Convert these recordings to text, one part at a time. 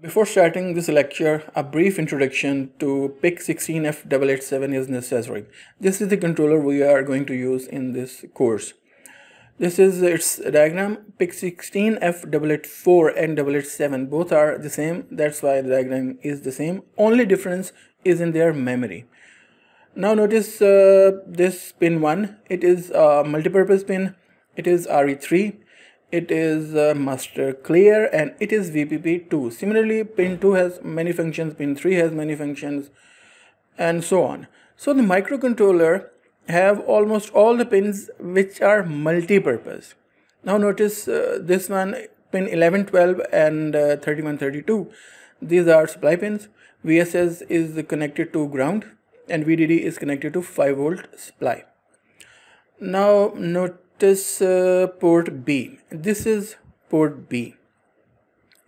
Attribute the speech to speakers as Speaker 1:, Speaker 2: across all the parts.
Speaker 1: Before starting this lecture, a brief introduction to PIC16F887 is necessary. This is the controller we are going to use in this course. This is its diagram. PIC16F884 and 887 both are the same. That's why the diagram is the same. Only difference is in their memory. Now notice uh, this pin 1. It is a multi-purpose pin. It is RE3 it is uh, master clear and it is VPP2 similarly pin 2 has many functions pin 3 has many functions and so on. So the microcontroller have almost all the pins which are multi-purpose. Now notice uh, this one pin 11 12 and uh, 31 32 these are supply pins. VSS is connected to ground and VDD is connected to 5 volt supply. Now note this uh, port B. This is port B.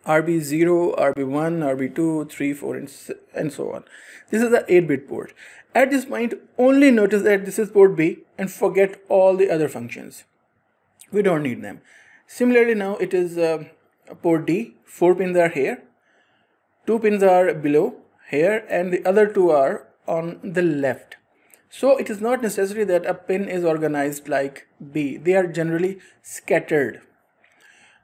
Speaker 1: RB0, RB1, RB2, 3, 4 and, and so on. This is the 8-bit port. At this point, only notice that this is port B and forget all the other functions. We don't need them. Similarly now it is uh, port D, 4 pins are here, 2 pins are below here and the other two are on the left. So it is not necessary that a pin is organized like B. They are generally scattered.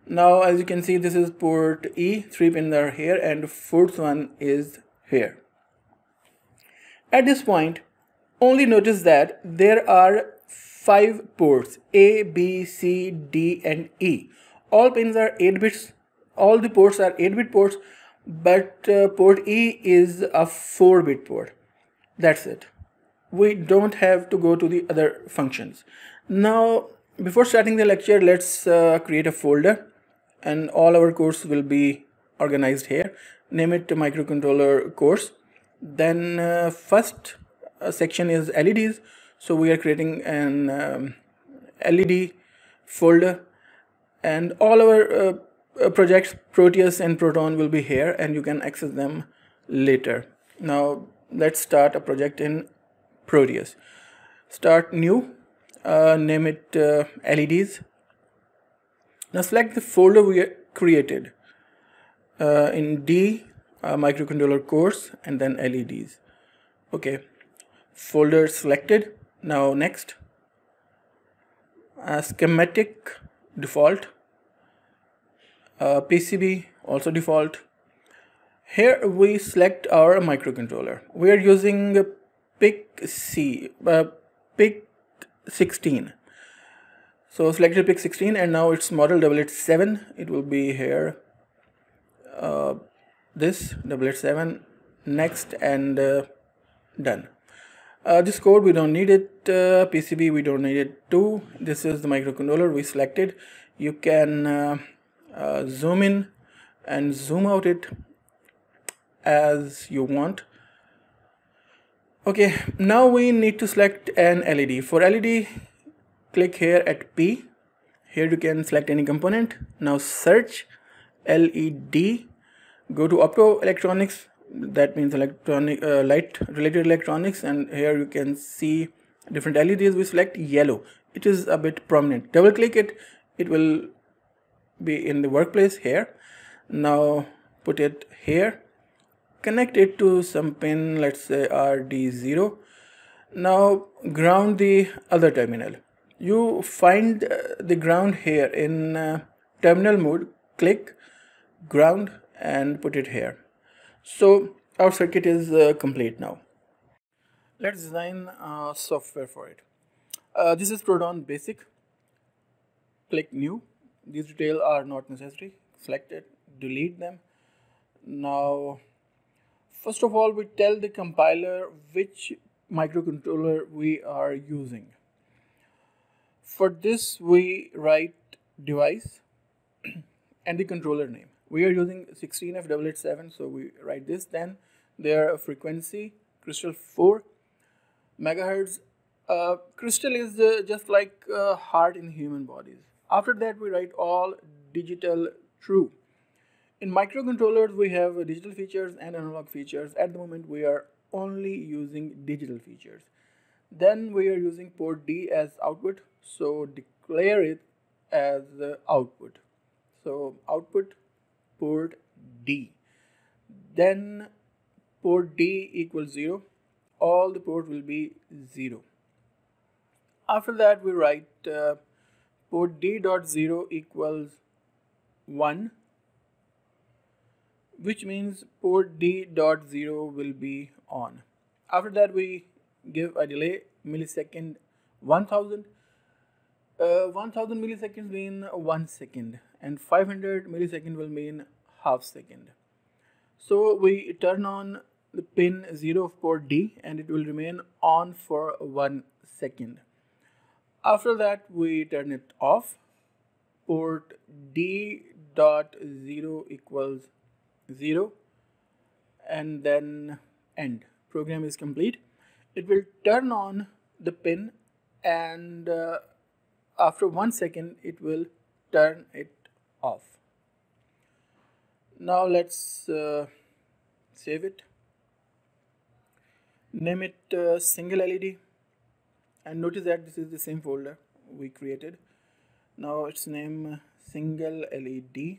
Speaker 1: Now as you can see this is port E, three pins are here and fourth one is here. At this point only notice that there are five ports A, B, C, D and E. All pins are 8 bits, all the ports are 8 bit ports but uh, port E is a 4 bit port. That's it we don't have to go to the other functions. Now, before starting the lecture, let's uh, create a folder and all our course will be organized here. Name it microcontroller course. Then uh, first uh, section is LEDs. So we are creating an um, LED folder and all our uh, uh, projects Proteus and Proton will be here and you can access them later. Now let's start a project in Proteus. Start new, uh, name it uh, LEDs. Now select the folder we created uh, in D uh, microcontroller course and then LEDs. Okay, folder selected. Now next, uh, schematic default, uh, PCB also default. Here we select our microcontroller. We are using PIC C, uh, PIC 16. So selected PIC 16 and now it's model 887. It will be here. Uh, this 887 next and uh, done. Uh, this code we don't need it. Uh, PCB we don't need it too. This is the microcontroller we selected. You can uh, uh, zoom in and zoom out it as you want okay now we need to select an LED for LED click here at P. Here you can select any component. Now search LED go to optoelectronics. That means electronic uh, light related electronics. And here you can see different LEDs we select. Yellow. It is a bit prominent. Double click it. It will be in the workplace here. Now put it here connect it to some pin let's say RD0 now ground the other terminal. You find uh, the ground here in uh, terminal mode click ground and put it here. So our circuit is uh, complete now. Let's design software for it. Uh, this is Proton basic. Click new. These details are not necessary. Select it. Delete them. Now First of all, we tell the compiler which microcontroller we are using. For this, we write device and the controller name. We are using 16F887, so we write this. Then their frequency, crystal 4 megahertz. Uh, crystal is uh, just like uh, heart in human bodies. After that, we write all digital true. In microcontrollers, we have digital features and analog features. At the moment, we are only using digital features. Then we are using port D as output. So declare it as output. So output port D. then port D equals 0 all the port will be 0 after that we write uh, port D dot 0 equals 1 which means port D dot 0 will be on. After that we give a delay millisecond 1000 uh, 1000 milliseconds mean 1 second and 500 millisecond will mean half second. So we turn on the pin 0 of port D and it will remain on for 1 second. After that we turn it off. Port D dot 0 equals 0 and then end. Program is complete. It will turn on the pin and uh, after one second it will turn it off. Now let's uh, save it. Name it uh, single LED and notice that this is the same folder we created. Now its name single LED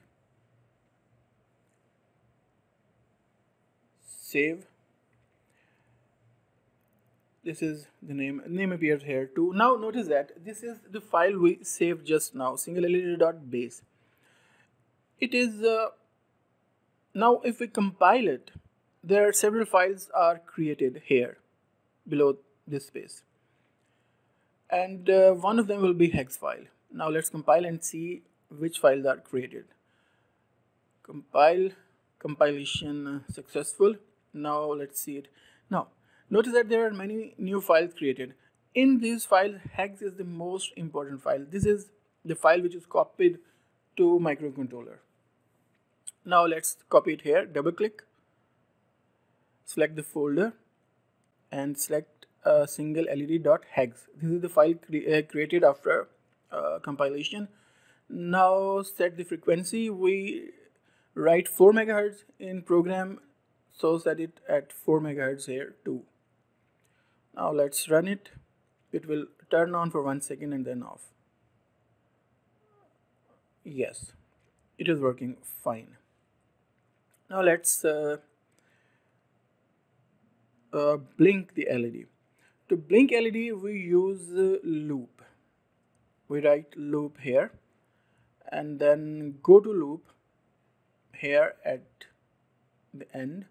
Speaker 1: save. This is the name name appears here too. Now notice that this is the file we saved just now single led.base it is uh, now if we compile it there are several files are created here below this space. And uh, one of them will be hex file. Now let's compile and see which files are created. Compile compilation successful now let's see it now Notice that there are many new files created. In these files, hex is the most important file. This is the file which is copied to microcontroller. Now let's copy it here, double click, select the folder and select a single led.hex. This is the file cre uh, created after uh, compilation. Now set the frequency. We write 4 megahertz in program so set it at 4 megahertz here too now let's run it. It will turn on for one second and then off. Yes it is working fine. Now let's uh, uh, blink the LED to blink LED we use uh, loop. We write loop here and then go to loop here at the end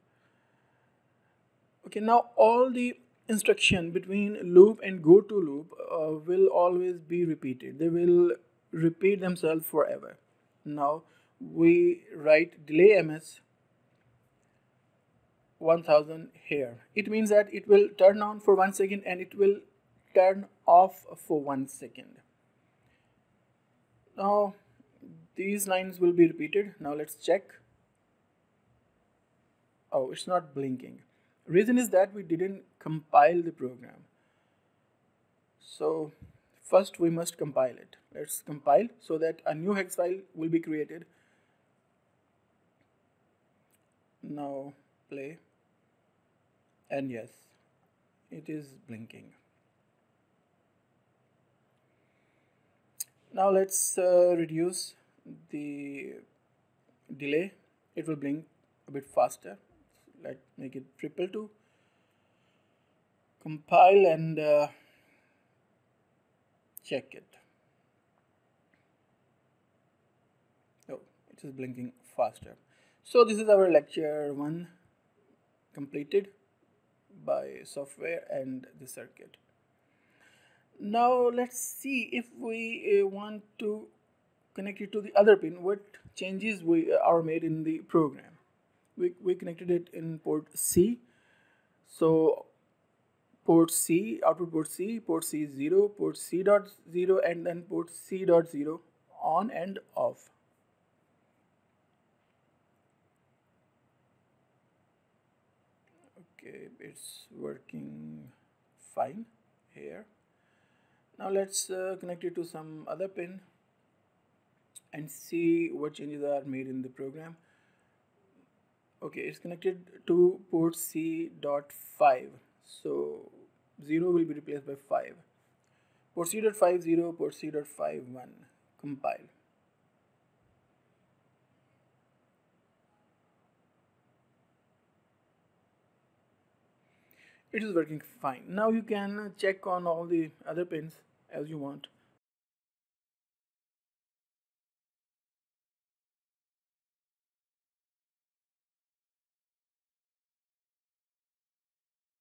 Speaker 1: okay now all the instruction between loop and go to loop uh, will always be repeated. They will repeat themselves forever. Now we write delay ms 1000 here. It means that it will turn on for one second and it will turn off for one second. Now these lines will be repeated. Now let's check. Oh it's not blinking reason is that we didn't compile the program. So first we must compile it. Let's compile so that a new hex file will be created. Now play. And yes it is blinking. Now let's uh, reduce the delay. It will blink a bit faster let make it triple two compile and uh, check it. Oh it is blinking faster. So this is our lecture one completed by software and the circuit. Now let's see if we uh, want to connect it to the other pin. What changes we uh, are made in the program we, we connected it in port C. So port C output port C port C is 0 port C dot 0 and then port C dot 0 on and off. Okay it's working fine here. Now let's uh, connect it to some other pin and see what changes are made in the program okay it's connected to port c dot 5 so 0 will be replaced by 5 port c dot 5 0 port c dot 5 1 compile. It is working fine. Now you can check on all the other pins as you want.